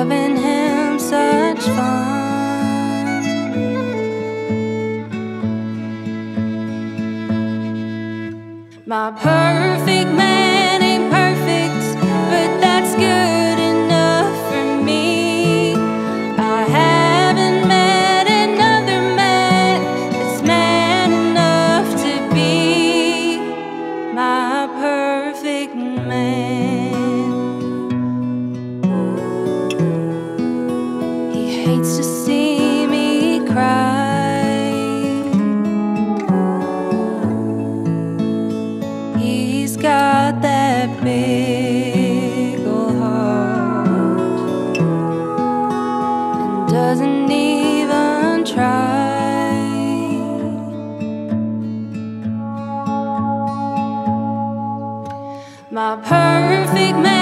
loving him such fun. My perfect To see me cry. He's got that big old heart and doesn't even try. My perfect man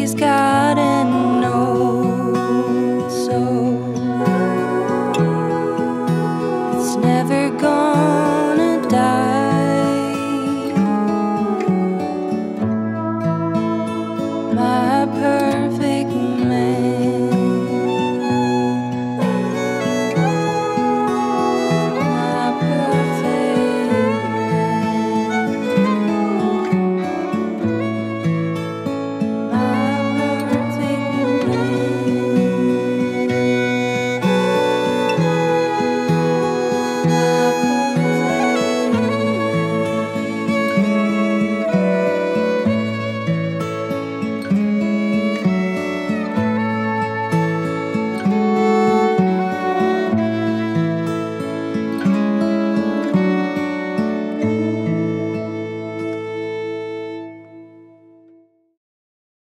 He's got an old soul. It's never gonna die. My